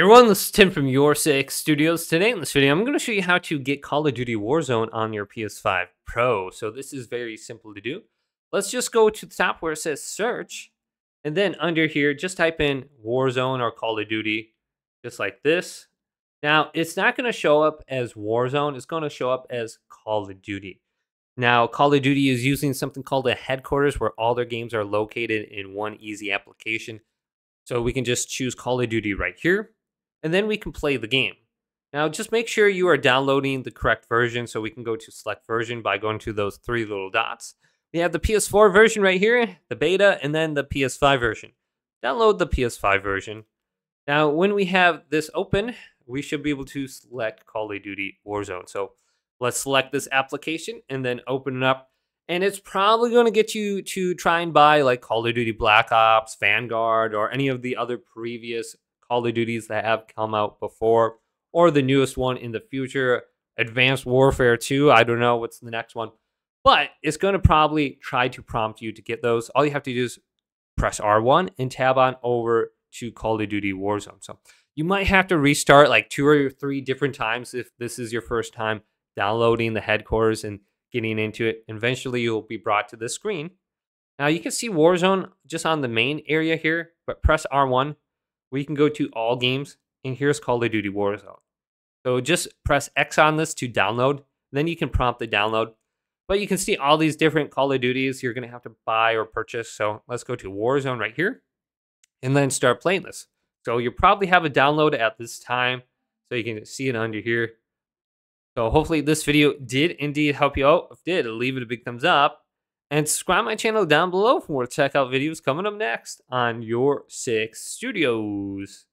everyone, this is Tim from Your Six Studios. Today in this video, I'm going to show you how to get Call of Duty Warzone on your PS5 Pro. So this is very simple to do. Let's just go to the top where it says search. And then under here, just type in Warzone or Call of Duty, just like this. Now, it's not going to show up as Warzone. It's going to show up as Call of Duty. Now, Call of Duty is using something called a headquarters where all their games are located in one easy application. So we can just choose Call of Duty right here and then we can play the game. Now, just make sure you are downloading the correct version so we can go to select version by going to those three little dots. We have the PS4 version right here, the beta, and then the PS5 version. Download the PS5 version. Now, when we have this open, we should be able to select Call of Duty Warzone. So let's select this application and then open it up. And it's probably going to get you to try and buy like Call of Duty Black Ops, Vanguard, or any of the other previous Call of Duties that have come out before, or the newest one in the future, Advanced Warfare 2. I don't know what's the next one, but it's going to probably try to prompt you to get those. All you have to do is press R1 and tab on over to Call of Duty Warzone. So you might have to restart like two or three different times if this is your first time downloading the headquarters and getting into it. Eventually, you'll be brought to this screen. Now you can see Warzone just on the main area here, but press R1 we can go to all games, and here's Call of Duty Warzone. So just press X on this to download. Then you can prompt the download. But you can see all these different Call of Duties you're going to have to buy or purchase. So let's go to Warzone right here and then start playing this. So you probably have a download at this time. So you can see it under here. So hopefully this video did indeed help you out. If it did, leave it a big thumbs up. And subscribe my channel down below for more checkout videos coming up next on Your Six Studios.